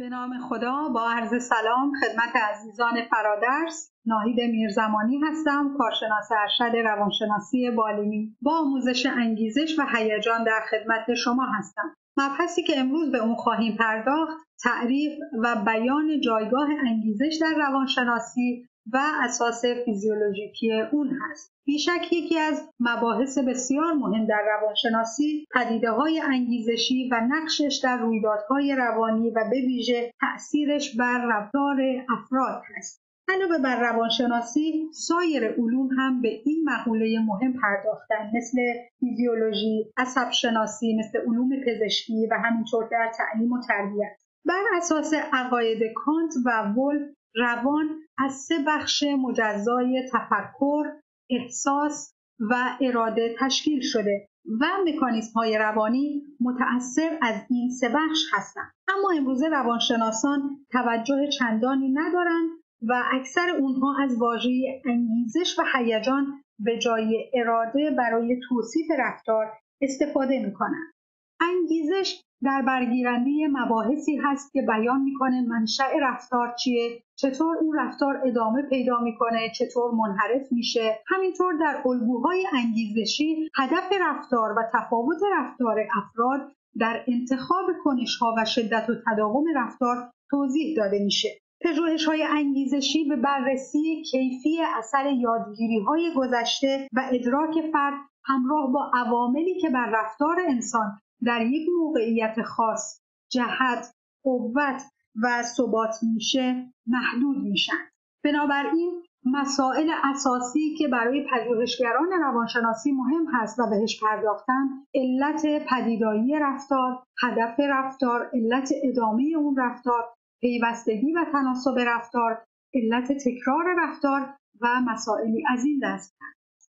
به نام خدا با عرض سلام خدمت عزیزان فرادرس. ناهید میرزمانی هستم کارشناس ارشد روانشناسی بالینی. با آموزش انگیزش و هیجان در خدمت شما هستم. مبحثی که امروز به اون خواهیم پرداخت تعریف و بیان جایگاه انگیزش در روانشناسی و اساس فیزیولوژیکی اون هست. بیشک یکی از مباحث بسیار مهم در روانشناسی پدیده های انگیزشی و نقشش در رویدادهای روانی و به ویژه تأثیرش بر رفتار افراد هست. علاوه بر روانشناسی سایر علوم هم به این مقوله مهم پرداختن مثل فیزیولوژی، عصب شناسی، مثل علوم پزشکی و همینطور در تعلیم و تربیت. بر اساس عقاید کانت و ولف روان از سه بخش مجزای تفکر، احساس و اراده تشکیل شده و مکانیزم های روانی متأثر از این سه بخش هستند. اما امروزه روانشناسان توجه چندانی ندارند و اکثر اونها از واژه انگیزش و هیجان به جای اراده برای توصیف رفتار استفاده می‌کنند. انگیزش در برگیرنده مباحثی هست که بیان می‌کنه منشأ رفتار چیه چطور اون رفتار ادامه پیدا می‌کنه چطور منحرف میشه. همینطور در الگوهای انگیزشی هدف رفتار و تفاوت رفتار افراد در انتخاب کنشها و شدت و تداوم رفتار توضیح داده میشه. پژوهش های انگیزشی به بررسی کیفی اثر یادگیری های گذشته و ادراک فرد همراه با عواملی که بر رفتار انسان در یک موقعیت خاص جهت قوت و ثبات میشه محدود میشن. بنابراین مسائل اساسی که برای پژوهشگران روانشناسی مهم هست و بهش پرداختن علت پدیدایی رفتار هدف رفتار علت ادامه اون رفتار پیوستگی و تناسب رفتار علت تکرار رفتار و مسائلی از این دست.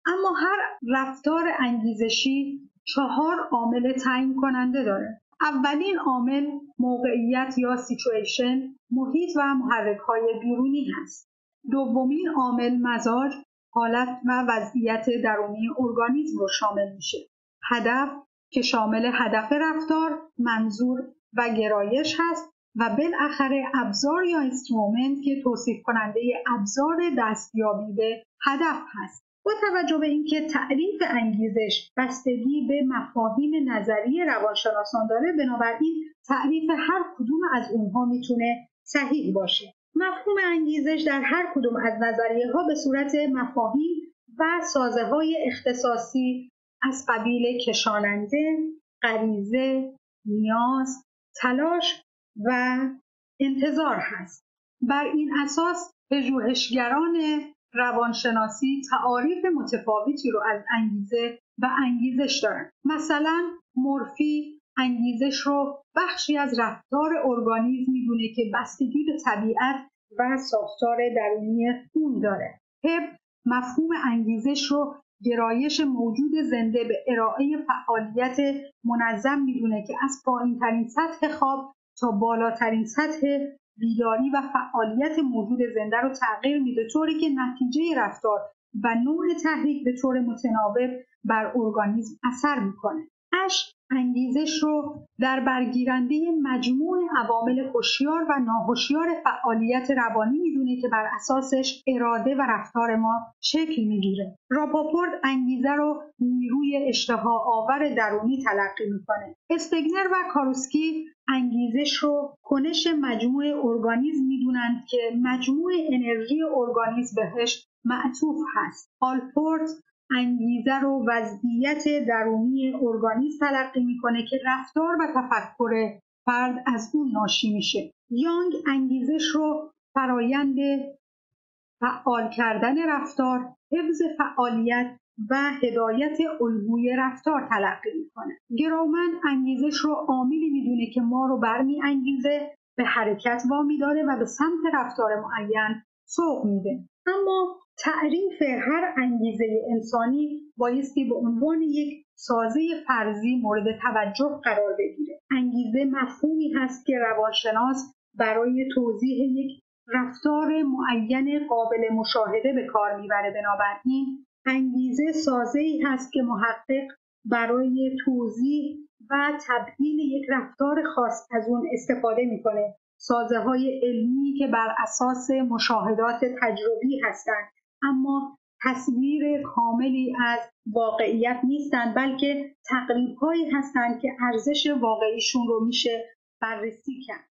اما هر رفتار انگیزشی چهار عامل تعیین کننده داره. اولین عامل موقعیت یا سیچویشن محیط و محرک های بیرونی هست. دومین عامل مزاج حالت و وضعیت درونی ارگانیزم رو شامل میشه. هدف که شامل هدف رفتار منظور و گرایش هست و بالاخره ابزار یا اینسترومنت که توصیف کننده ابزار دستیابی به هدف هست. با توجه به اینکه تعریف انگیزش بستگی به مفاهیم نظری روانشناسان داره بنابراین تعریف هر کدوم از اونها می‌تونه صحیح باشه مفهوم انگیزش در هر کدوم از نظریه ها به صورت مفاهیم و سازه های اختصاصی از قبیل کشاننده، غریزه، نیاز، تلاش و انتظار هست. بر این اساس پژوهشگران روانشناسی تعاریف متفاوتی رو از انگیزه و انگیزش دارن. مثلا مورفی انگیزش رو بخشی از رفتار ارگانیزم می‌دونه که بستگی به طبیعت و ساختار درونی خون داره. هب مفهوم انگیزش رو گرایش موجود زنده به ارائه فعالیت منظم می‌دونه که از پایین ترین سطح خواب تا بالاترین سطح بیداری و فعالیت موجود زنده رو تغییر میده طوری که نتیجه رفتار و نوع تحریک به طور متناوب بر ارگانیزم اثر می‌کنه. اش انگیزش رو در برگیرنده مجموع عوامل هوشیار و ناهوشیار فعالیت روانی می‌دونه که بر اساسش اراده و رفتار ما شکل می‌گیره. راپاپورت انگیزه رو نیروی اشتها آور درونی تلقی می‌کنه. استگنر و کاروسکی انگیزش رو کنش مجموع ارگانیزم می‌دونند که مجموع انرژی ارگانیزم بهش معطوف هست. آلپورت انگیزه رو وضعیت درونی ارگانیسم تلقی می‌کنه که رفتار و تفکر فرد از اون ناشی میشه. یانگ انگیزش رو فرایند فعال کردن رفتار حفظ فعالیت و هدایت الگوی رفتار تلقی می‌کنه. گراومن انگیزش رو عاملی می‌دونه که ما رو برمی انگیزه به حرکت وامی داره و به سمت رفتار معین سوق میده. اما تعریف هر انگیزه انسانی بایستی به عنوان یک سازه فرضی مورد توجه قرار بگیره. انگیزه مفهومی هست که روانشناس برای توضیح یک رفتار معین قابل مشاهده به کار می‌بره. بنابراین انگیزه سازه ای هست که محقق برای توضیح و تبدیل یک رفتار خاص از اون استفاده می‌کنه. سازه های علمی که بر اساس مشاهدات تجربی هستند. اما تصویر کاملی از واقعیت نیستند بلکه تقریب هایی هستند که ارزش واقعیشون رو میشه بررسی کرد.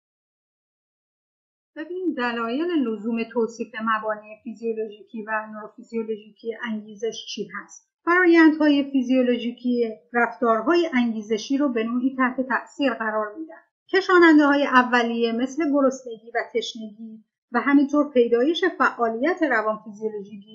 ببین دلایل لزوم توصیف مبانی فیزیولوژیکی و نوروفیزیولوژیکی انگیزش چی هست؟ فرایندهای فیزیولوژیکی رفتارهای انگیزشی رو به نوعی تحت تاثیر قرار میدن. کشاننده های اولیه مثل گرسنگی و تشنگی و همینطور پیدایش فعالیت روانفیزیولوژیکی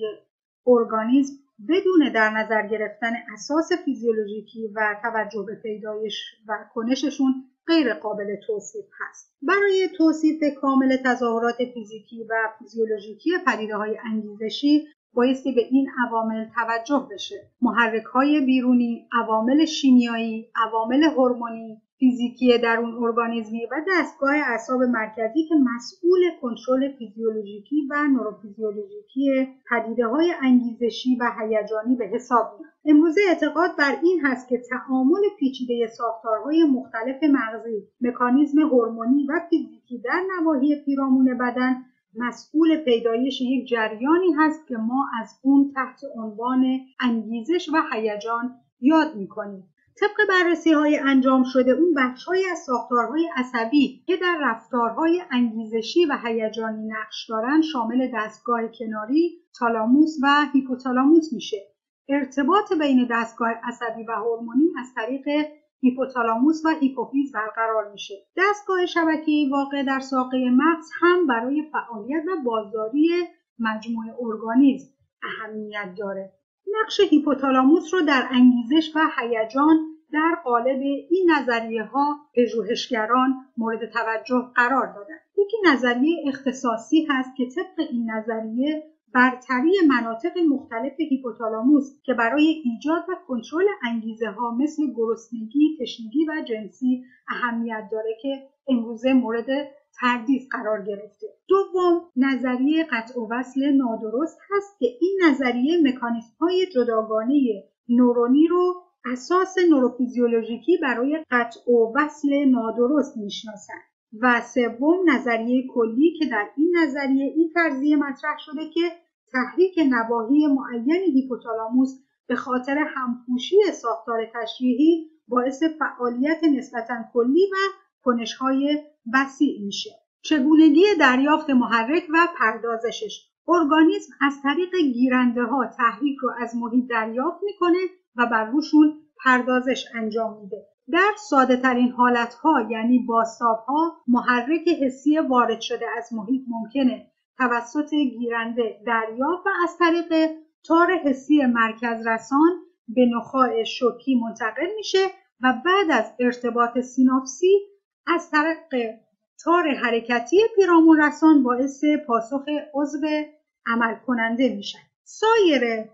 ارگانیزم بدون در نظر گرفتن اساس فیزیولوژیکی و توجه به پیدایش و کنششون غیر قابل توصیف هست. برای توصیف کامل تظاهرات فیزیکی و فیزیولوژیکی پدیده های انگیزشی بایستی به این عوامل توجه بشه. محرک های بیرونی، عوامل شیمیایی، عوامل هورمونی، فیزیکی درون ارگانیزمی و دستگاه اعصاب مرکزی که مسئول کنترل فیزیولوژیکی و نوروفیزیولوژیکی پدیده های انگیزشی و هیجانی به حساب میاد. امروزه اعتقاد بر این هست که تعامل پیچیده ساختارهای مختلف مغزی مکانیزم هورمونی و فیزیکی در نواحی پیرامون بدن مسئول پیدایش یک جریانی هست که ما از اون تحت عنوان انگیزش و هیجان یاد می‌کنیم. طبق بررسی های انجام شده اون بخش از ساختارهای عصبی که در رفتارهای انگیزشی و هیجانی نقش دارن شامل دستگاه کناری، تالاموس و هیپوتالاموس میشه. ارتباط بین دستگاه عصبی و هورمونی از طریق هیپوتالاموس و هیپوفیز برقرار میشه. دستگاه شبکه‌ای واقع در ساقه مغز هم برای فعالیت و بازداری مجموعه ارگانیزم اهمیت داره. نقش هیپوتالاموس رو در انگیزش و هیجان در قالب این نظریه ها پژوهشگران مورد توجه قرار دادن یکی نظریه اختصاصی هست که طبق این نظریه برتری مناطق مختلف هیپوتالاموس که برای ایجاد و کنترل انگیزه ها مثل گرسنگی، تشنگی و جنسی اهمیت داره که امروزه مورد تردید قرار گرفته. دوم نظریه قطع و وصل نادرست هست که این نظریه مکانیسم های جداگانه نورونی رو اساس نوروفیزیولوژیکی برای قطع و وصل نادرست می‌شناسند و سوم نظریه کلی که در این نظریه این فرضیه مطرح شده که تحریک نواحی معین هیپوتالاموس به خاطر همپوشی ساختار تشریحی باعث فعالیت نسبتا کلی و کنشهای وسیع میشه. چگونگی دریافت محرک و پردازشش. ارگانیسم از طریق گیرنده ها تحریک رو از محیط دریافت می‌کنه و بر روشون پردازش انجام میده. در ساده ترین حالت ها یعنی باستاب ها محرک حسی وارد شده از محیط ممکنه توسط گیرنده دریافت و از طریق تار حسی مرکز رسان به نخاع شوکی منتقل میشه و بعد از ارتباط سیناپسی از طریق تار حرکتی پیرامون رسان باعث پاسخ عضو عمل کننده میشن. سایر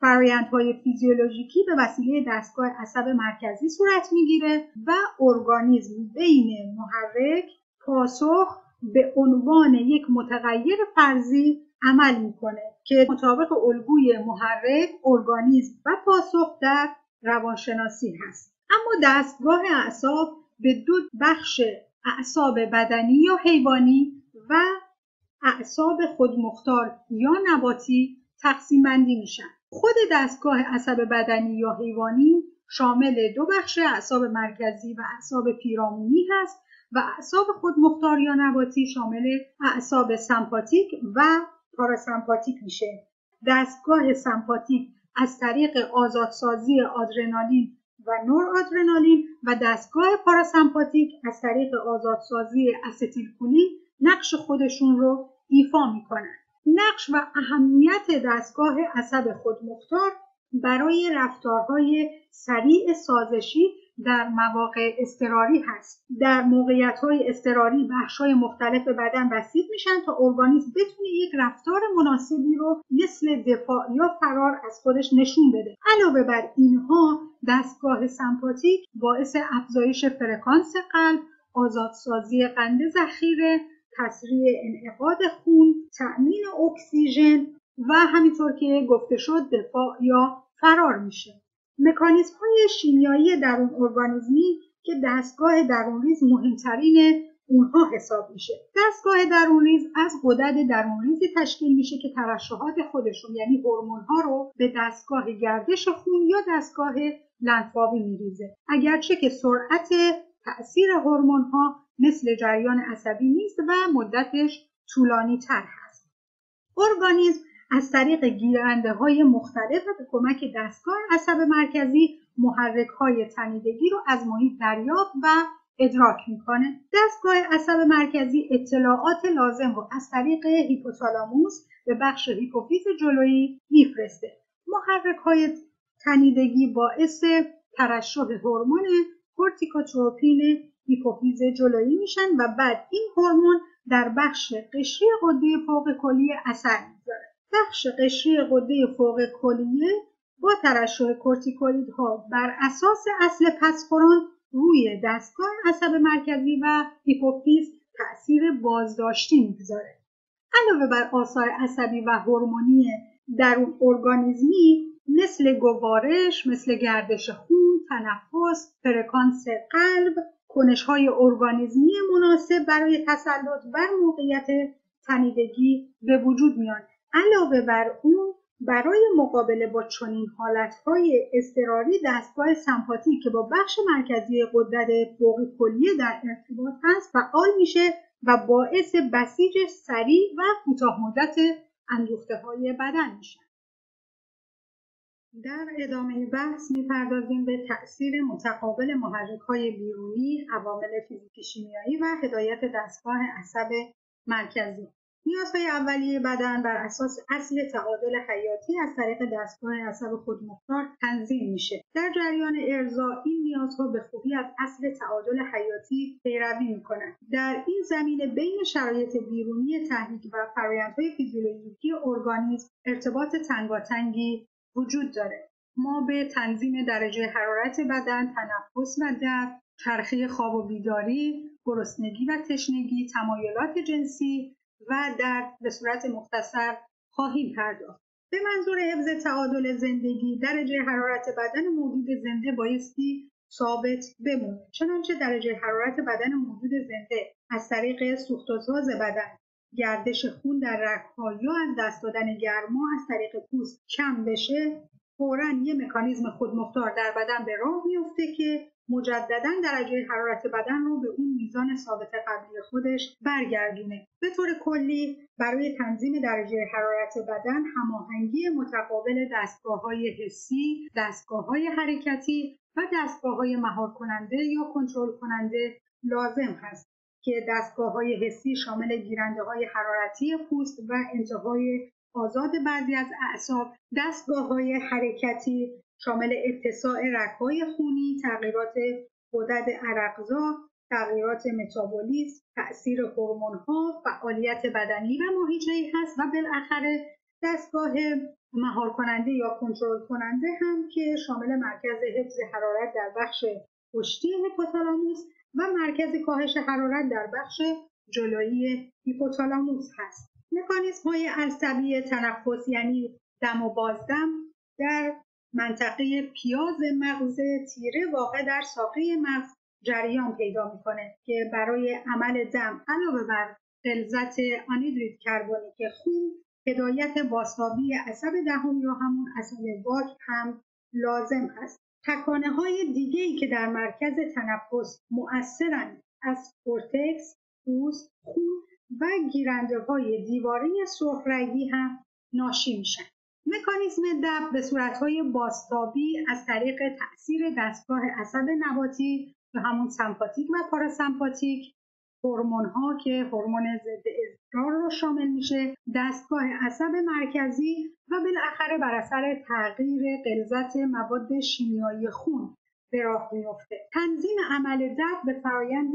فرایندهای فیزیولوژیکی به وسیله دستگاه عصب مرکزی صورت می‌گیره و ارگانیزم بین محرک پاسخ به عنوان یک متغیر فرضی عمل می‌کنه که مطابق الگوی محرک ارگانیزم و پاسخ در روانشناسی هست. اما دستگاه اعصاب به دو بخش اعصاب بدنی یا حیوانی و اعصاب خودمختار یا نباتی تقسیم بندی میشن. خود دستگاه عصب بدنی یا حیوانی شامل دو بخش اعصاب مرکزی و اعصاب پیرامونی هست و اعصاب خودمختار یا نباتی شامل اعصاب سمپاتیک و پاراسمپاتیک میشه. دستگاه سمپاتیک از طریق آزادسازی آدرنالین و نور آدرنالین و دستگاه پاراسمپاتیک از طریق آزادسازی استیلکولین نقش خودشون رو ایفا می‌کنن. نقش و اهمیت دستگاه عصب خودمختار برای رفتارهای سریع سازشی در مواقع استراری هست. در موقعیت های استراری بخش های مختلف بدن بسیج میشن تا ارگانیسم بتونه یک رفتار مناسبی رو مثل دفاع یا فرار از خودش نشون بده. علاوه بر اینها دستگاه سمپاتیک باعث افزایش فرکانس قلب آزادسازی قند ذخیره تسریع انعقاد خون تأمین اکسیژن و همینطور که گفته شد دفاع یا فرار میشه. مکانیزم های شیمیایی درون ارگانیزمی که دستگاه درونریز مهمترین اونها حساب میشه. دستگاه درونریز از غدد درونریزی تشکیل میشه که ترشحات خودشون یعنی هورمون ها رو به دستگاه گردش خون یا دستگاه لنفاوی میریزه. اگرچه که سرعت تاثیر هورمون ها مثل جریان عصبی نیست و مدتش طولانی تر هست. ارگانیزم از طریق گیرنده های مختلف و به کمک دستگاه عصب مرکزی محرک های تنیدگی رو از محیط دریافت و ادراک می‌کنه. دستگاه عصب مرکزی اطلاعات لازم رو از طریق هیپوتالاموس به بخش هیپوفیز جلویی میفرسته. محرک های تنیدگی باعث ترشح هورمون کورتیکوتروپین هیپوفیز جلویی میشن و بعد این هورمون در بخش قشری غده فوق کلیه اثر می‌ذاره. بخش قشری غده فوق کلیه با ترشح کورتیکوئیدها بر اساس اصل پسخوراند روی دستگاه عصب مرکزی و هیپوفیز تاثیر بازداشتی می‌گذاره. علاوه بر آثار عصبی و هورمونی در اون ارگانیزمی مثل گوارش مثل گردش خون تنفس فرکانس قلب کنش های ارگانیزمی مناسب برای تسلط بر موقعیت تنیدگی به وجود میان علاوه بر اون برای مقابله با چنین حالتهای اضطراری دستگاه سمپاتیک که با بخش مرکزی قدرت فوق کلیه در ارتباط هست فعال میشه و باعث بسیج سریع و کوتاه مدت اندوخته های بدن میشه در ادامه بحث می‌پردازیم به تأثیر متقابل محرک های بیرونی، عوامل فیزیکی شیمیایی و هدایت دستگاه عصب مرکزی. نیازهای اولیه بدن بر اساس اصل تعادل حیاتی از طریق دستگاه عصب خودمختار تنظیم میشه. در جریان ارضا این نیازها به خوبی از اصل تعادل حیاتی پیروی می‌کنند در این زمینه بین شرایط بیرونی تحریک و فرایندهای فیزیولوژیکی ارگانیسم ارتباط تنگاتنگی وجود داره. ما به تنظیم درجه حرارت بدن تنفس و درد چرخه خواب و بیداری گرسنگی و تشنگی تمایلات جنسی و درد به صورت مختصر خواهیم پرداخت. به منظور حفظ تعادل زندگی درجه حرارت بدن موجود زنده بایستی ثابت بمونه. چنانچه درجه حرارت بدن موجود زنده از طریق سوخت و ساز بدن گردش خون در رگها یا از دست دادن گرما از طریق پوست کم بشه فورا یه مکانیزم خودمختار در بدن به راه میفته که مجددا درجه حرارت بدن رو به اون میزان ثابت قبلی خودش برگردونه. به طور کلی برای تنظیم درجه حرارت بدن هماهنگی متقابل دستگاه های حسی دستگاه های حرکتی و دستگاه های مهار کننده یا کنترل کننده لازم هست که دستگاه های حسی شامل گیرنده های حرارتی پوست و انتهای آزاد بعضی از اعصاب دستگاه های حرکتی شامل اتساع رگهای خونی تغییرات غدد عرقزا تغییرات متابولیسم تاثیر ها فعالیت بدنی و ماهیچهای هست و بالاخره دستگاه مهار کننده یا کنترل کننده هم که شامل مرکز حفظ حرارت در بخش پشتی هیپوتالاموس و مرکز کاهش حرارت در بخش جلویی هیپوتالاموس هست. مکانیزم های عصبی تنفس یعنی دم و بازدم در منطقه پیاز مغز تیره واقع در ساقه مغز جریان پیدا می‌کنه که برای عمل دم علاوه بر غلظت آنیدرید کربونیک خون هدایت باستابی عصب دهم یا همون عصب واک هم لازم است تکانه های دیگه ای که در مرکز تنفس مؤثرند از کورتکس، پوست، خون و گیرنده های دیواره سرخرگی هم ناشی میشن. مکانیزم دب به صورتهای باستابی از طریق تاثیر دستگاه عصب نباتی و همون سمپاتیک و پاراسمپاتیک هورمون ها که هورمون ضد اضطرار رو شامل میشه دستگاه عصب مرکزی و بالاخره بر اثر تغییر غلظت مواد شیمیایی خون. به راه میفته تنظیم عمل درد به فرایند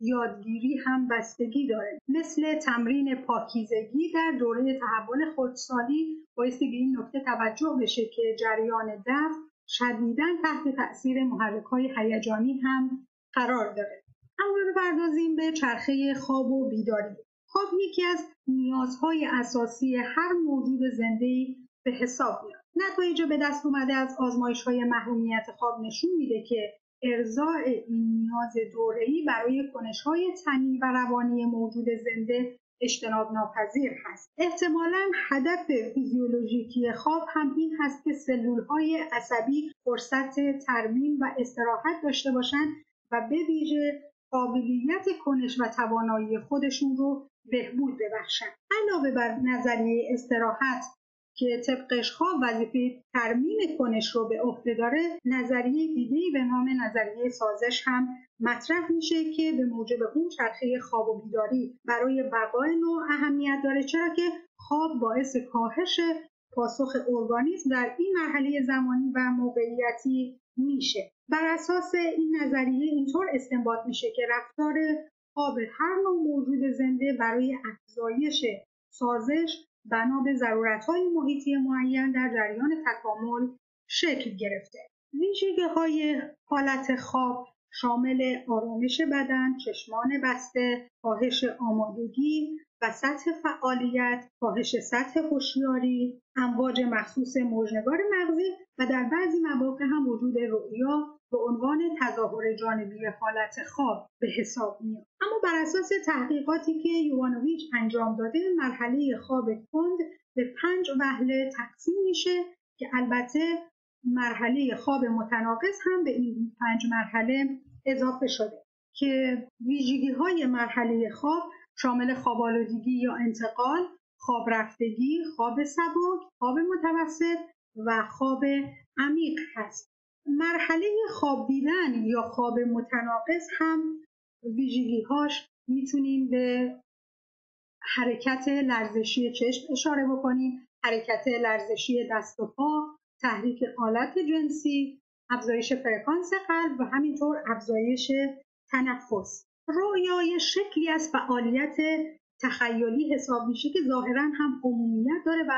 یادگیری هم بستگی داره. مثل تمرین پاکیزگی در دوره تحول خودسالی بایستی به این نکته توجه بشه که جریان درد شدیدا تحت تاثیر محرک های هیجانی هم قرار داره. اما بپردازیم به چرخه خواب و بیداری. خواب یکی از نیازهای اساسی هر موجود زنده به حساب میاد. نتایج به دست اومده از آزمایش های محرومیت خواب نشون میده که ارزاع این نیاز دوره‌ای برای کنش‌های تنی و روانی موجود زنده اجتناب ناپذیر هست. احتمالا هدف فیزیولوژیکی خواب هم این هست که سلول های عصبی فرصت ترمیم و استراحت داشته باشند و به ویژه قابلیت کنش و توانایی خودشون رو بهبود ببخشند. علاوه بر نظریه استراحت که طبقش خواب وظیفه ترمیم کنش رو به عهده داره نظریه دیگه به نام نظریه سازش هم مطرح میشه که به موجب اون چرخه خواب و بیداری برای بقای نوع اهمیت داره چرا که خواب باعث کاهش پاسخ ارگانیسم در این مرحله زمانی و موقعیتی میشه. بر اساس این نظریه اینطور استنباط میشه که رفتار خواب هر نوع موجود زنده برای افزایش سازش بنا به ضرورتهای محیطی معین در جریان تکامل شکل گرفته. ویژگی های حالت خواب شامل آرامش بدن، چشمان بسته، کاهش آمادگی و سطح فعالیت، کاهش سطح هوشیاری، امواج مخصوص موجنگار مغزی و در بعضی مواقع هم وجود رؤیا به عنوان تظاهر جانبی حالت خواب به حساب میاد اما بر اساس تحقیقاتی که یوانوویچ انجام داده مرحله خواب کند به پنج وهله تقسیم میشه که البته مرحله خواب متناقض هم به این پنج مرحله اضافه شده که ویژگی های مرحله خواب شامل خواب یا انتقال، خواب رفتگی، خواب سبک، خواب متوسط و خواب عمیق هست. مرحله خواب دیدن یا خواب متناقض هم ویژگیهاش می‌تونیم به حرکت لرزشی چشم اشاره بکنیم. حرکت لرزشی دست و پا تحریک آلت جنسی افزایش فرکانس قلب و همینطور افزایش تنفس. رویای شکلی از فعالیت تخیلی حساب میشه که ظاهرا هم عمومیت داره و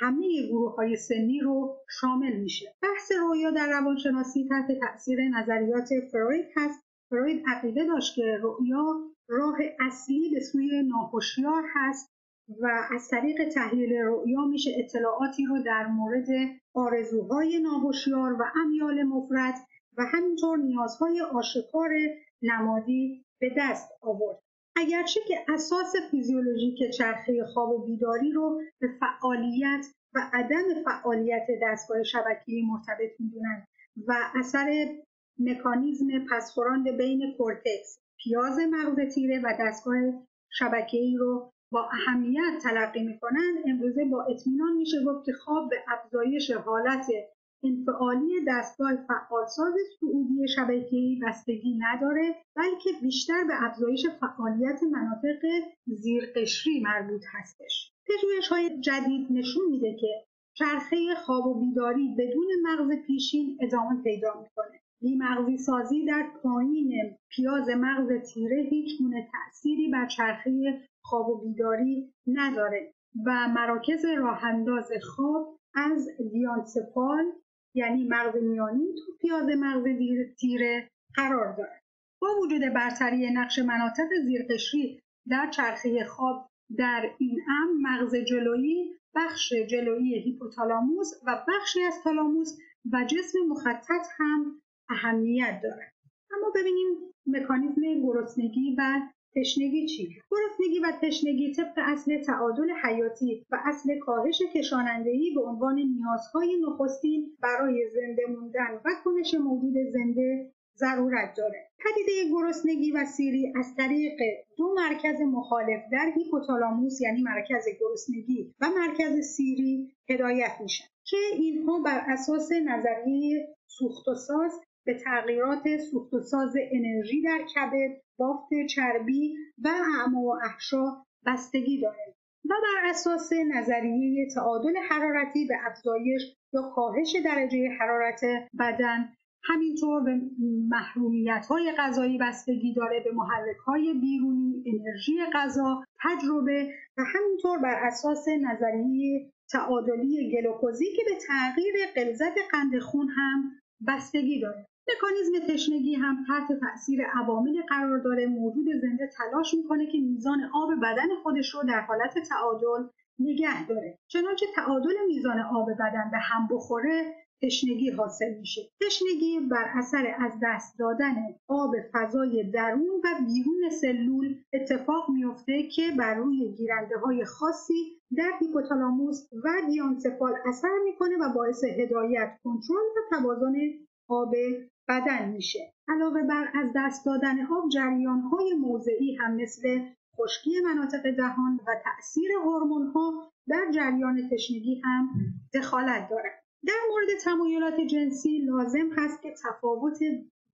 همه گروه های سنی رو شامل میشه. بحث رویا در روانشناسی تحت تاثیر نظریات فروید هست. فروید عقیده داشت که رویا راه اصلی به سوی ناخوشیار هست و از طریق تحلیل رؤیا میشه اطلاعاتی رو در مورد آرزوهای ناهوشیار و امیال مفرد و همینطور نیازهای آشکار نمادی به دست آورد. اگرچه که اساس فیزیولوژیک چرخه خواب و بیداری رو به فعالیت و عدم فعالیت دستگاه شبکه‌ای مرتبط می‌دونن و اثر مکانیزم پسخوراند بین کورتکس پیاز مغز تیره و دستگاه شبکه‌ای رو با اهمیت تلقی می‌کنن امروزه با اطمینان میشه گفت که خواب به افزایش حالت انفعالی دستگاه فعالساز سعودی شبکه‌ای بستگی نداره بلکه بیشتر به افزایش فعالیت مناطق زیرقشری مربوط هستش. پژوهش های جدید نشون میده که چرخه خواب و بیداری بدون مغز پیشین ادامه پیدا می‌کنه. بیمغزی سازی در پایین پیاز مغز تیره هیچ گونه تأثیری بر چرخه خواب و بیداری نداره و مراکز راهانداز خواب از دیانسفال یعنی مغز میانی تو پیاز مغز تیره قرار دارد با وجود برتری نقش مناطق زیرقشری در چرخه خواب در این ام مغز جلویی بخش جلویی هیپوتالاموس و بخشی از تالاموس و جسم مخطط هم اهمیت دارد اما ببینیم مکانیزم گرسنگی و تشنگی چی؟ گرسنگی و تشنگی طبق اصل تعادل حیاتی و اصل کاهش کشانندهی به عنوان نیازهای نخستین برای زنده موندن و کنش موجود زنده ضرورت داره. پدیده گرسنگی و سیری از طریق دو مرکز مخالف در هیپوتالاموس یعنی مرکز گرسنگی و مرکز سیری هدایت میشن که اینها بر اساس نظریه سوخت و ساز به تغییرات سوخت و ساز انرژی در کبد بافت چربی و اعما و احشا بستگی داره و بر اساس نظریه تعادل حرارتی به افزایش یا کاهش درجه حرارت بدن همینطور به محرومیت های غذایی بستگی داره به محرک های بیرونی انرژی غذا تجربه و همینطور بر اساس نظریه تعادلی گلوکوزی که به تغییر غلظت قند خون هم بستگی داره. مکانیزم تشنگی هم تحت تاثیر عوامل قرار داره. موجود زنده تلاش می‌کنه که میزان آب بدن خودش رو در حالت تعادل نگه داره. چنانچه تعادل میزان آب بدن به هم بخوره تشنگی حاصل میشه. تشنگی بر اثر از دست دادن آب فضای درون و بیرون سلول اتفاق میفته که بر روی گیرنده های خاصی در هیپوتالاموس و دیانسفال اثر می‌کنه و باعث هدایت کنترل و توازن آب بدن میشه. علاوه بر از دست دادن آب جریان های موضعی هم مثل خشکی مناطق دهان و تاثیر هورمون ها در جریان تشنگی هم دخالت دارد در مورد تمایلات جنسی لازم هست که تفاوت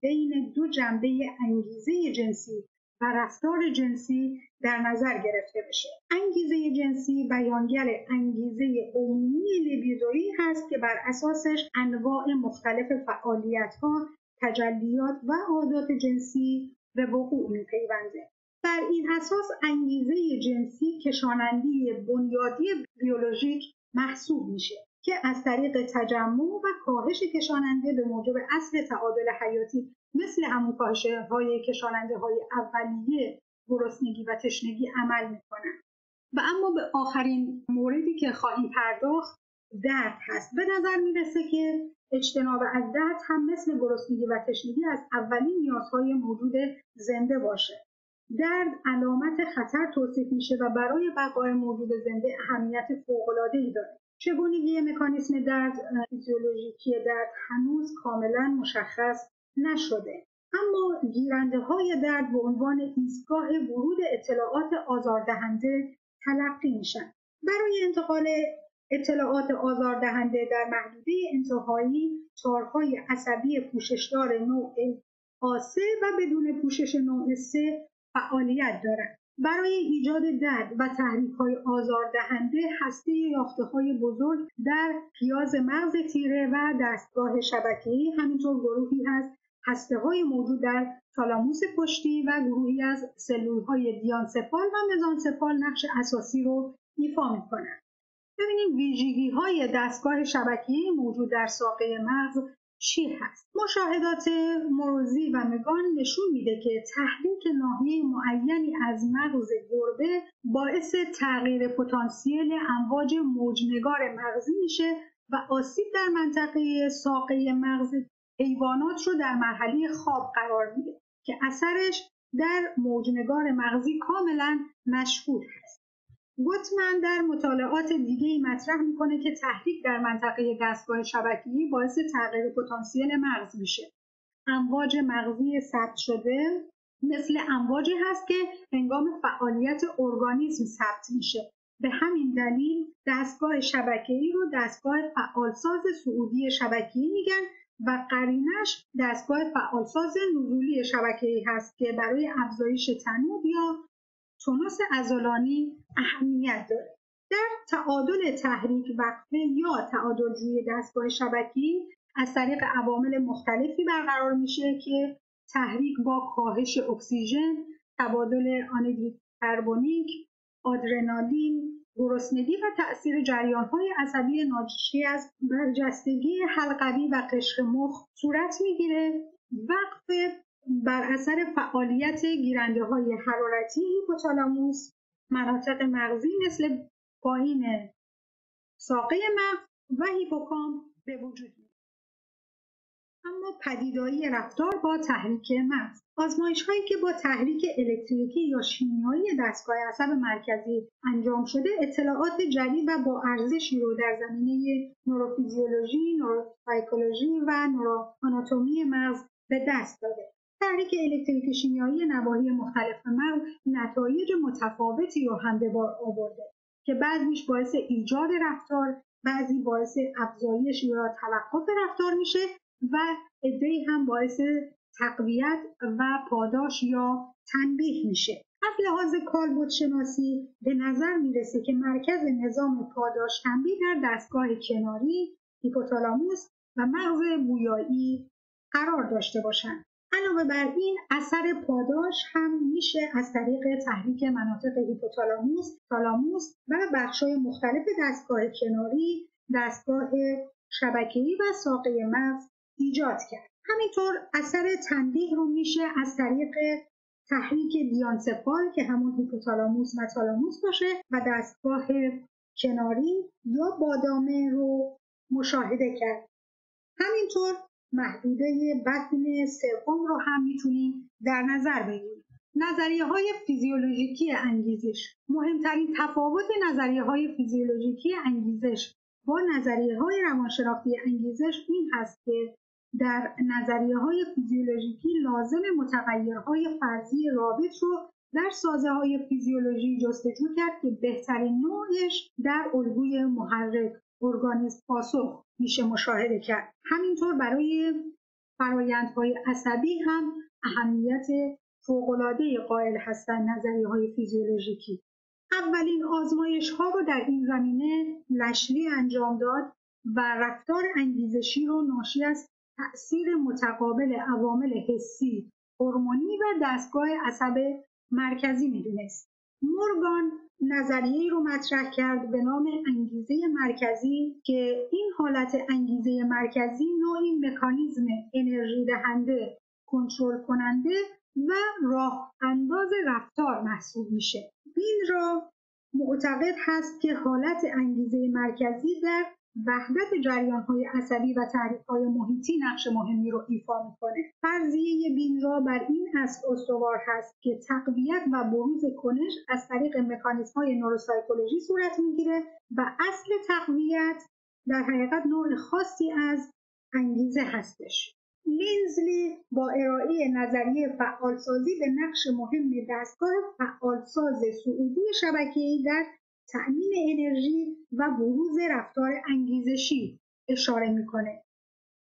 بین دو جنبه انگیزه جنسی و رفتار جنسی در نظر گرفته بشه. انگیزه جنسی بیانگر انگیزه عمومی لیبیدویی هست که بر اساسش انواع مختلف فعالیت ها تجلیات و عادات جنسی به وقوع میپیونده. بر این اساس انگیزه جنسی کشانندی بنیادی بیولوژیک محسوب میشه که از طریق تجمع و کاهش کشاننده به موجب اصل تعادل حیاتی مثل همون کاهش های کشاننده های اولیه گرسنگی و تشنگی عمل می‌کنن و اما به آخرین موردی که خواهیم پرداخت درد هست. به نظر می‌رسه که اجتناب از درد هم مثل گرسنگی و تشنگی از اولین نیازهای موجود زنده باشه. درد علامت خطر توصیف میشه و برای بقای موجود زنده اهمیت فوق‌العاده‌ای داره. چگونگی مکانیسم درد فیزیولوژیکی درد هنوز کاملا مشخص نشده. اما گیرنده های درد به عنوان ایستگاه ورود اطلاعات آزاردهنده تلقی میشن. برای انتقال اطلاعات آزاردهنده در محدوده انتهایی تارهای عصبی پوششدار نوع آسه و بدون پوشش نوع سه فعالیت دارند برای ایجاد درد و تحریک های آزاردهنده هسته یافته های بزرگ در پیاز مغز تیره و دستگاه شبکه‌ای همینطور گروهی از هسته های موجود در تالاموس پشتی و گروهی از سلول های دیانسپال و مزانسپال نقش اساسی رو ایفا می‌کنند. ببینیم ویژگی های دستگاه شبکه‌ای موجود در ساقه مغز چی هست. مشاهدات موروزی و مگان نشون میده که تحریک ناحیه معینی از مغز گربه باعث تغییر پتانسیل امواج موجنگار مغزی میشه و آسیب در منطقه ساقه مغز حیوانات رو در مرحله خواب قرار میده که اثرش در موجنگار مغزی کاملا مشهود هست. گوتمن در مطالعات دیگه ای مطرح می‌کنه که تحریک در منطقه دستگاه شبکه‌ای باعث تغییر پتانسیل مغز میشه. امواج مغزی ثبت شده مثل امواجی هست که هنگام فعالیت ارگانیسم ثبت میشه. به همین دلیل دستگاه شبکه‌ای رو دستگاه فعالساز سعودی شبکه‌ای میگن و قرینش دستگاه فعالساز نزولی شبکه‌ای هست که برای افزایش تنوع یا تونوس ازولانی اهمیت داره. در تعادل تحریک وقفه یا تعادل جوی دستگاه شبکی از طریق عوامل مختلفی برقرار میشه که تحریک با کاهش اکسیژن تبادل آنیدریک کربونیک آدرنالین گرسنگی و تأثیر های عصبی ناشی از برجستگی حلقوی و قشر مخ صورت می‌گیره. وقف بر اثر فعالیت گیرنده های حرارتی هیپوتالاموس مناطق مغزی مثل پایین ساقه مغز و هیپوکام به وجود میاد اما پدیدایی رفتار با تحریک مغز آزمایش هایی که با تحریک الکتریکی یا شیمیایی دستگاه عصب مرکزی انجام شده اطلاعات جدید و با ارزشی رو در زمینه نوروفیزیولوژی، نوروسایکولوژی و نوروآناتومی مغز به دست داده. تحریک الکتریک شیمیایی نواحی مختلف مغز نتایج متفاوتی رو هم به بار آورده که بعضیش باعث ایجاد رفتار بعضی باعث افزایش یا توقف رفتار میشه و عدهای هم باعث تقویت و پاداش یا تنبیه میشه. از لحاظ کالبد شناسی به نظر می‌رسه که مرکز نظام پاداش تنبیه در دستگاه کناری هیپوتالاموس و مغز بویایی قرار داشته باشند. علاوه بر این اثر پاداش هم میشه از طریق تحریک مناطق هیپوتالاموس، تالاموس و بخشای مختلف دستگاه کناری، دستگاه شبکه‌ای و ساقه مغز ایجاد کرد. همینطور اثر تنبیه رو میشه از طریق تحریک دیانسپال که همون هیپوتالاموس و تالاموس باشه و دستگاه کناری یا بادامه رو مشاهده کرد. همینطور محدوده بطن سوم رو هم می‌تونیم در نظر بگیریم. نظریه های فیزیولوژیکی انگیزش. مهمترین تفاوت نظریه های فیزیولوژیکی انگیزش با نظریه های روانشناختی انگیزش این هست که در نظریه های فیزیولوژیکی لازم متغیرهای فرضی رابط رو در سازه های فیزیولوژی جستجو کرد که بهترین نوعش در الگوی محرک ارگانیسم پاسخ. میشه مشاهده کرد همینطور برای فرایندهای عصبی هم اهمیت فوقالعاده قائل هستند نظریه های فیزیولوژیکی اولین آزمایش ها رو در این زمینه لشلی انجام داد و رفتار انگیزشی رو ناشی از تأثیر متقابل عوامل حسی، هورمونی و دستگاه عصب مرکزی می‌دونست. مورگان نظریه رو مطرح کرد به نام انگیزه مرکزی که این حالت انگیزه مرکزی نوعی مکانیزم انرژی دهنده کنترل کننده و راه انداز رفتار محسوب میشه. بین را معتقد هست که حالت انگیزه مرکزی در وحدت جریان های عصبی و تعریف های محیطی نقش مهمی رو ایفا می‌کنه. فرضیه بین را بر این اصل استوار هست که تقویت و بروز کنش از طریق مکانیزم های نوروسایکولوژی صورت می‌گیره و اصل تقویت در حقیقت نوع خاصی از انگیزه هستش. لینزلی با ارائه نظریه فعالسازی به نقش مهم دستگاه فعالساز سعودی شبکه‌ای در تأمین انرژی و بروز رفتار انگیزشی اشاره می‌کنه.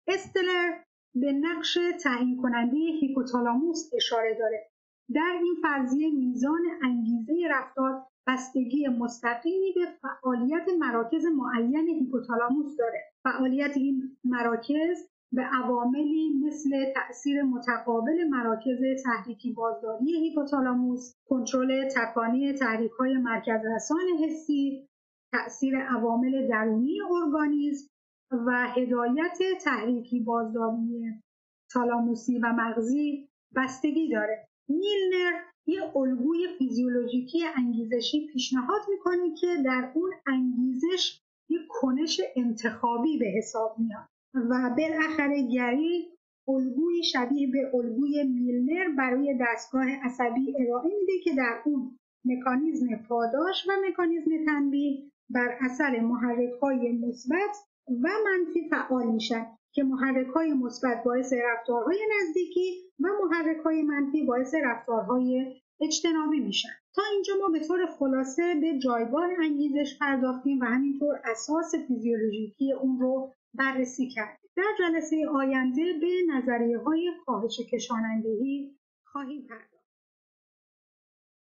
استلر به نقش تعیین کننده هیپوتالاموس اشاره داره. در این فرضیه میزان انگیزه رفتار بستگی مستقیمی به فعالیت مراکز معین هیپوتالاموس داره. فعالیت این مراکز به عواملی مثل تأثیر متقابل مراکز تحریکی بازداری هیپوتالاموس، کنترل تکانی تحریک‌های مرکز رسان حسی، تأثیر عوامل درونی ارگانیسم و هدایت تحریکی بازداری تالاموسی و مغزی بستگی داره. میلنر یه الگوی فیزیولوژیکی انگیزشی پیشنهاد می‌کنه که در اون انگیزش یک کنش انتخابی به حساب میاد. و بالاخره گری الگوی شبیه به الگوی میلنر برای دستگاه عصبی ارائه میده که در اون مکانیزم پاداش و مکانیزم تنبیه بر اثر محرک های مثبت و منفی فعال میشن که محرک های مثبت باعث رفتارهای نزدیکی و محرک های منفی باعث رفتارهای اجتنابی میشن. تا اینجا ما به طور خلاصه به جایگاه انگیزش پرداختیم و همینطور اساس فیزیولوژیکی اون رو بررسی کردیم در جلسه آینده به نظریه های کاهش کشانندهی خواهیم پرداخت.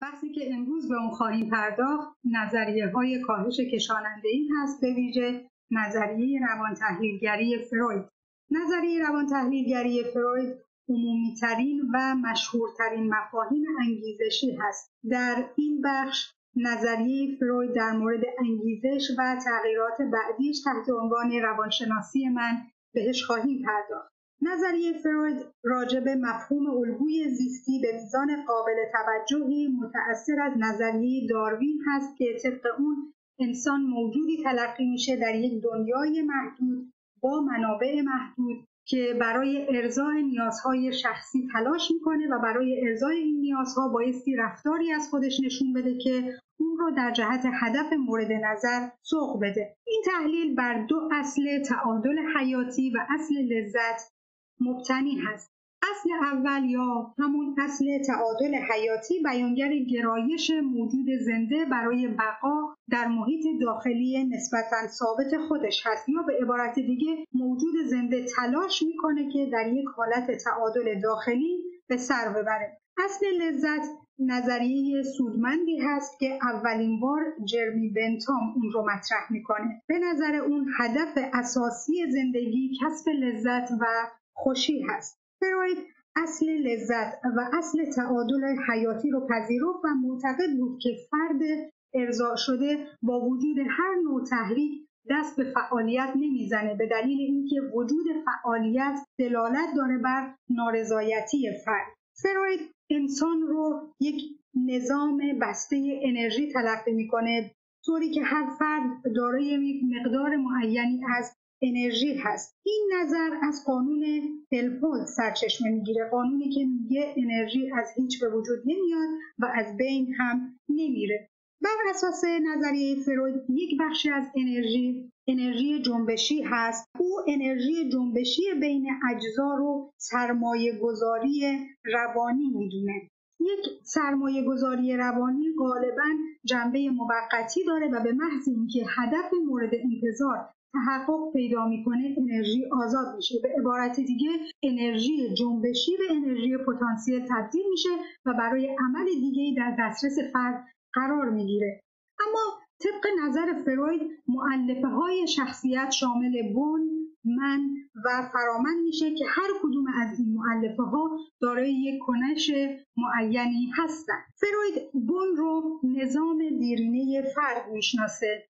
بحثی که امروز به اون خواهیم پرداخت نظریه های کاهش کشانندهی هست به ویژه نظریه روان تحلیلگری فروید. نظریه روان تحلیلگری فروید عمومیترین و مشهورترین مفاهیم انگیزشی هست. در این بخش نظریه فروید در مورد انگیزش و تغییرات بعدیش تحت عنوان روانشناسی من بهش خواهیم پرداخت. نظریه فروید راجع به مفهوم الگوی زیستی به میزان قابل توجهی متأثر از نظریه داروین هست که طبق اون انسان موجودی تلقی میشه در یک دنیای محدود با منابع محدود که برای ارزای نیازهای شخصی تلاش می‌کنه و برای ارزای این نیازها بایستی رفتاری از خودش نشون بده که اون رو در جهت هدف مورد نظر سوق بده. این تحلیل بر دو اصل تعادل حیاتی و اصل لذت مبتنی هست. اصل اول یا همون اصل تعادل حیاتی بیانگر گرایش موجود زنده برای بقا در محیط داخلی نسبتا ثابت خودش هست. یا به عبارت دیگه موجود زنده تلاش می‌کنه که در یک حالت تعادل داخلی به سر ببره. اصل لذت نظریه سودمندی هست که اولین بار جرمی بنتام اون رو مطرح می‌کنه. به نظر اون هدف اساسی زندگی کسب لذت و خوشی هست. فروید اصل لذت و اصل تعادل حیاتی رو پذیرفت و معتقد بود که فرد ارضا شده با وجود هر نوع تحریک دست به فعالیت نمی‌زنه به دلیل اینکه وجود فعالیت دلالت داره بر نارضایتی فرد. فروید انسان رو یک نظام بسته انرژی تلقی می‌کنه طوری که هر فرد دارای یک مقدار معینی از انرژی هست. این نظر از قانون هلپولت سرچشمه می‌گیره. قانونی که میگه انرژی از هیچ به وجود نمیاد و از بین هم نمیره. بر اساس نظریه فروید یک بخشی از انرژی انرژی جنبشی هست. او انرژی جنبشی بین اجزا رو سرمایه گذاری روانی می‌دونه. یک سرمایه گذاری روانی غالبا جنبه موقتی داره و به محض اینکه هدف مورد انتظار تحقق پیدا می‌کنه انرژی آزاد میشه به عبارت دیگه انرژی جنبشی به انرژی پتانسیل تبدیل میشه و برای عمل دیگه در دسترس فرد قرار می‌گیره اما طبق نظر فروید معلفه های شخصیت شامل بون من و فرامن میشه که هر کدوم از این معلفه ها دارای یک کنش معینی هستند. فروید بون رو نظام دیرینه فرد می‌شناسه.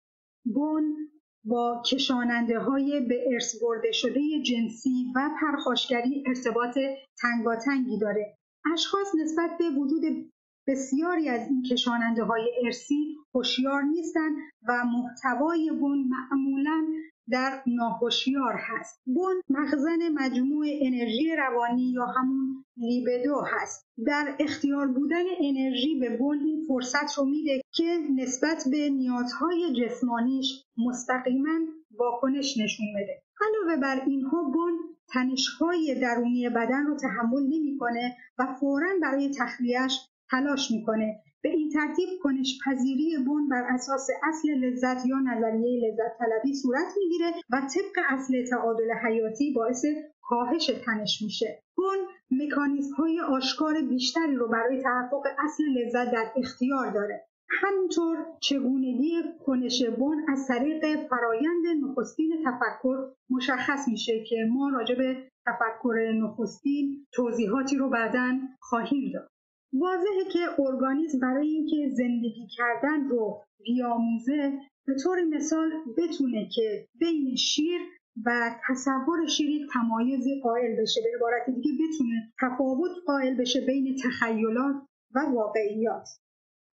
بون با کشاننده های به ارث برده شده جنسی و پرخاشگری ارتباط تنگاتنگی داره. اشخاص نسبت به وجود بسیاری از این کشاننده های ارسی هوشیار نیستند و محتوای بون معمولا در ناهوشیار هست. بون مخزن مجموع انرژی روانی یا همون لیبدو هست. در اختیار بودن انرژی به بون این فرصت رو میده که نسبت به نیازهای جسمانیش مستقیما واکنش نشون بده. علاوه بر اینها بون تنشهای درونی بدن رو تحمل نمی‌کنه و فورا برای تخلیهش تلاش می‌کنه به این ترتیب کنش پذیری بون بر اساس اصل لذت یا نظریه لذت طلبی صورت می‌گیره و طبق اصل تعادل حیاتی باعث کاهش تنش میشه. بون مکانیزم های آشکار بیشتری رو برای تحقق اصل لذت در اختیار داره. همینطور چگونگی کنش بون از طریق فرایند نخستین تفکر مشخص میشه که ما راجع به تفکر نخستین توضیحاتی رو بعدا خواهیم داد. واضحه که ارگانیسم برای اینکه زندگی کردن رو بیاموزه به طور مثال بتونه که بین شیر و تصور شیر تمایز قائل بشه به عبارت دیگه بتونه تفاوت قائل بشه بین تخیلات و واقعیات.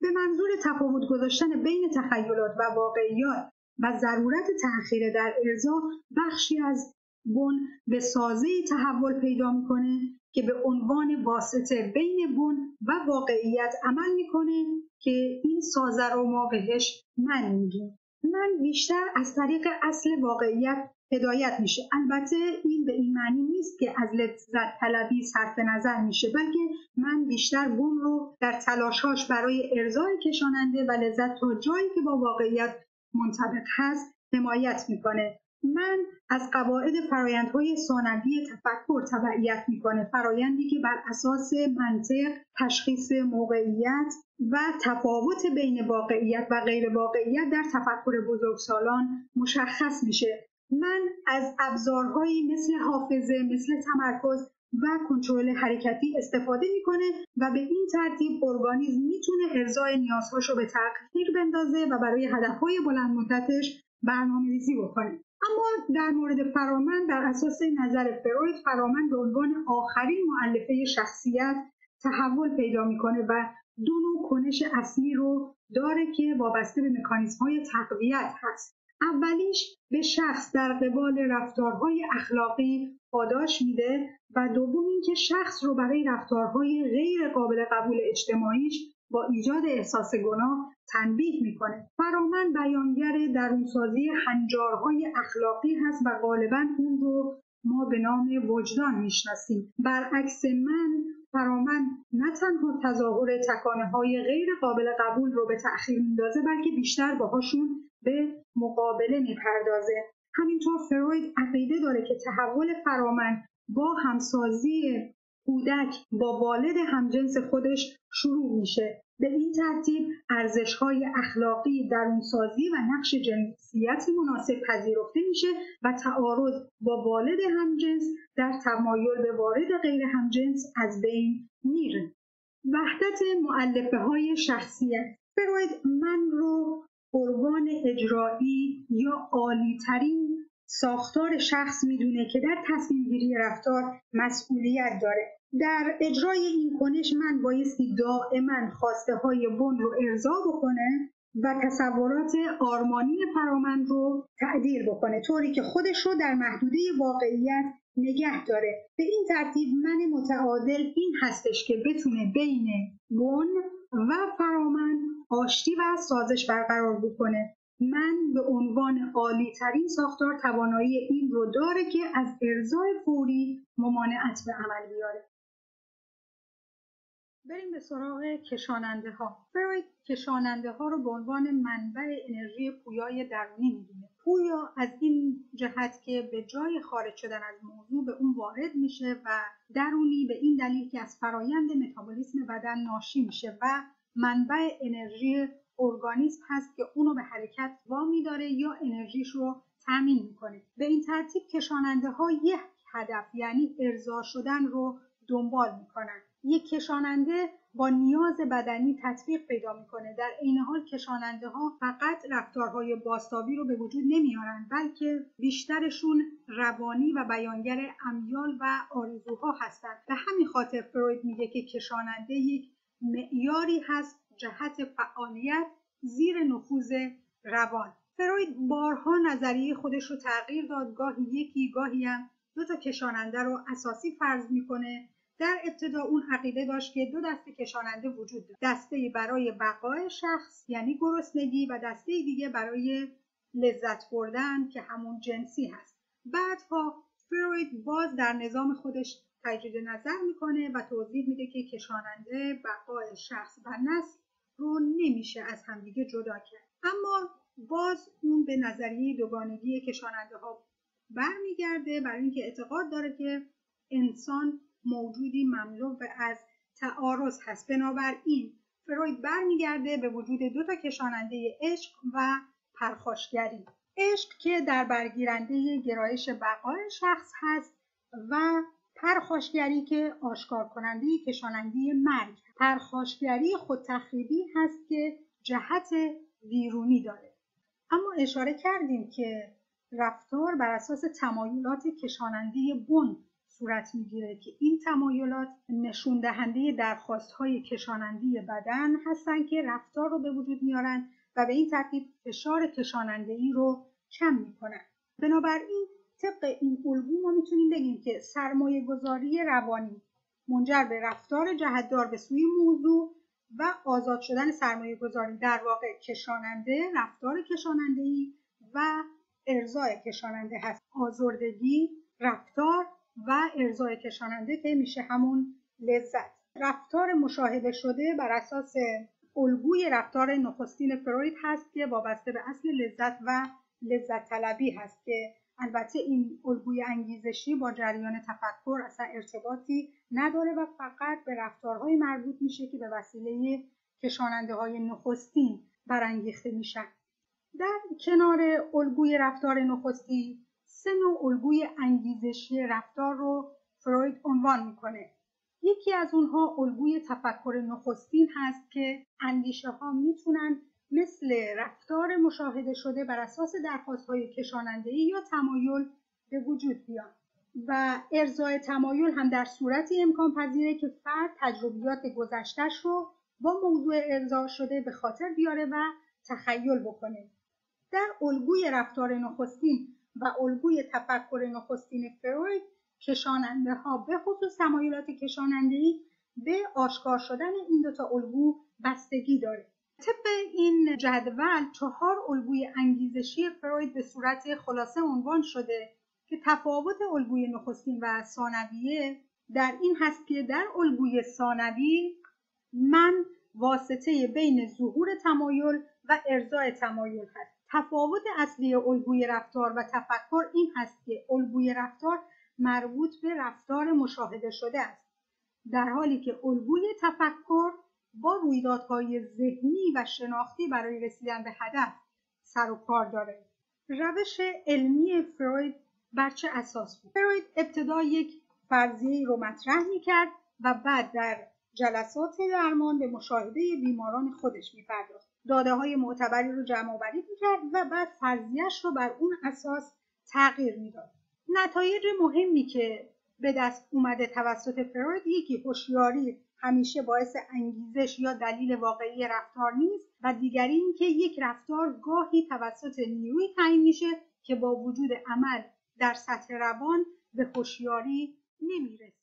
به منظور تفاوت گذاشتن بین تخیلات و واقعیات و ضرورت تأخیر در ارزا بخشی از بن به سازه تحول پیدا می‌کنه که به عنوان واسطه بین بن و واقعیت عمل می‌کنه که این سازه رو ما بهش من میگیم. من بیشتر از طریق اصل واقعیت هدایت میشه. البته این به این معنی نیست که از لذت طلبی صرف نظر میشه بلکه من بیشتر بوم رو در تلاشهاش برای ارزای کشاننده و لذت تا جایی که با واقعیت منطبق هست حمایت می‌کنه. من از قواعد فرایندهای ثانوی تفکر تبعیت می‌کنه. فرایندی که بر اساس منطق تشخیص موقعیت و تفاوت بین واقعیت و غیر واقعیت در تفکر بزرگسالان مشخص میشه. من از ابزارهایی مثل حافظه مثل تمرکز و کنترل حرکتی استفاده می‌کنه و به این ترتیب ارگانیزم می‌تونه ارزای نیازهاش رو به تغییر بندازه و برای هدفهای بلند مدتش برنامه ریزی بکنه. اما در مورد فرامن بر اساس نظر فروید فرامن به عنوان آخرین معلفه شخصیت تحول پیدا می‌کنه و دو نوع کنش اصلی رو داره که وابسته به مکانیزم های تقویت هست. اولیش به شخص در قبال رفتارهای اخلاقی پاداش میده و دوم اینکه شخص رو برای رفتارهای غیر قابل قبول اجتماعیش با ایجاد احساس گناه تنبیه می‌کنه. فرامن بیانگر درونسازی هنجارهای اخلاقی هست و غالبا اون رو ما به نام وجدان می‌شناسیم. برعکس من فرامن نه تنها تظاهر تکانه های غیر قابل قبول رو به تأخیر میندازه بلکه بیشتر باهاشون به مقابله می‌پردازه. همینطور فروید عقیده داره که تحول فرامن با همسازی کودک با والد همجنس خودش شروع میشه. به این ترتیب ارزشهای اخلاقی درونسازی و نقش جنسیتی مناسب پذیرفته میشه و تعارض با والد همجنس در تمایل به وارد غیر همجنس از بین میره. وحدت معلفه های شخصیت. فروید من رو عنوان اجرایی یا عالیترین ساختار شخص می‌دونه که در تصمیم گیری رفتار مسئولیت داره. در اجرای این کنش من بایستی دائما خواسته های بن رو ارضا بکنه و تصورات آرمانی فرامند رو تعدیل بکنه طوری که خودش رو در محدوده واقعیت نگه داره. به این ترتیب من متعادل این هستش که بتونه بین بن و فرامند آشتی و سازش برقرار بکنه. من به عنوان عالی ترین ساختار توانایی این رو داره که از ارزای فوری ممانعت به عمل بیاره. بریم به سراغ کشاننده ها فروید کشاننده ها رو به عنوان منبع انرژی پویای درونی می‌دونه پویا از این جهت که به جای خارج شدن از موضوع به اون وارد میشه و درونی به این دلیل که از فرایند متابولیسم بدن ناشی میشه و منبع انرژی ارگانیسم هست که اونو به حرکت وامی داره یا انرژیش رو تامین می‌کنه. به این ترتیب کشاننده ها یک هدف یعنی ارضا شدن رو دنبال می‌کنن. یک کشاننده با نیاز بدنی تطبیق پیدا می‌کنه. در عین حال کشاننده ها فقط رفتارهای باستابی رو به وجود نمیارن بلکه بیشترشون روانی و بیانگر امیال و آرزوها هستند به همین خاطر فروید میگه که کشاننده یک معیاری هست جهت فعالیت زیر نفوذ روان. فروید بارها نظریه خودش رو تغییر داد گاهی یکی گاهی هم دو تا کشاننده رو اساسی فرض می‌کنه. در ابتدا اون عقیده داشت که دو دسته کشاننده وجود دارد دسته برای بقای شخص یعنی گرسنگی و دسته دیگه برای لذت بردن که همون جنسی هست. بعدها فروید باز در نظام خودش تجدید نظر می‌کنه و توضیح میده که کشاننده بقای شخص و نسل رو نمیشه از همدیگه جدا کرد. اما باز اون به نظریه دوگانگی کشاننده ها برمیگرده برای اینکه اعتقاد داره که انسان موجودی مملو از تعارض هست. بنابراین فروید برمیگرده به وجود دو تا کشاننده عشق و پرخاشگری. عشق که در برگیرنده گرایش بقای شخص هست و پرخاشگری که آشکار کننده کشاننده مرگ. پرخاشگری خودتخریبی هست که جهت ویرونی داره. اما اشاره کردیم که رفتار بر اساس تمایلات کشاننده بن صورت می‌گیره که این تمایلات نشون دهنده درخواست های کشاننده بدن هستند که رفتار رو به وجود میارن و به این ترتیب فشار کشاننده ای رو کم می‌کنن. بنابراین طبق این الگو ما می‌تونیم بگیم که سرمایه گذاری روانی منجر به رفتار جهتدار به سوی موضوع و آزاد شدن سرمایه گذاری در واقع کشاننده رفتار کشاننده ای و ارزای کشاننده هست. آزردگی رفتار و ارزای کشاننده که میشه همون لذت. رفتار مشاهده شده بر اساس الگوی رفتار نخستین فروید هست که وابسته به اصل لذت و لذت طلبی هست که البته این الگوی انگیزشی با جریان تفکر اصلا ارتباطی نداره و فقط به رفتارهای مربوط میشه که به وسیله کشاننده های نخستین برانگیخته میشن. در کنار الگوی رفتار نخستی سه نوع الگوی انگیزشی رفتار رو فروید عنوان می‌کنه. یکی از اونها الگوی تفکر نخستین هست که اندیشه ها می‌تونن مثل رفتار مشاهده شده بر اساس درخواست های کشاننده یا تمایل به وجود بیان. و ارزای تمایل هم در صورتی امکان پذیره که فرد تجربیات گذشتش رو با موضوع ارضا شده به خاطر بیاره و تخیل بکنه. در الگوی رفتار نخستین و الگوی تفکر نخستین فروید کشاننده ها به خصوص تمایلات کشاننده ای به آشکار شدن این دوتا الگو بستگی داره. طبق این جدول چهار الگوی انگیزشی فروید به صورت خلاصه عنوان شده که تفاوت الگوی نخستین و ثانویه در این هست که در الگوی ثانوی من واسطه بین ظهور تمایل و ارزای تمایل هست. تفاوت اصلی الگوی رفتار و تفکر این هست که الگوی رفتار مربوط به رفتار مشاهده شده است. در حالی که الگوی تفکر با رویدادهای ذهنی و شناختی برای رسیدن به هدف سر و کار داره. روش علمی فروید بر چه اساس بود. فروید ابتدا یک فرضیه رو مطرح می‌کرد و بعد در جلسات درمان به مشاهده بیماران خودش میپرداخت. داده های معتبری رو جمع آوری می‌کرد و بعد فرضیش رو بر اون اساس تغییر می‌داد. نتایج مهمی که به دست اومده توسط فروید یکی هوشیاری همیشه باعث انگیزش یا دلیل واقعی رفتار نیست و دیگری اینکه یک رفتار گاهی توسط نیروی تعیین میشه که با وجود عمل در سطح روان به هوشیاری نمی‌رسه.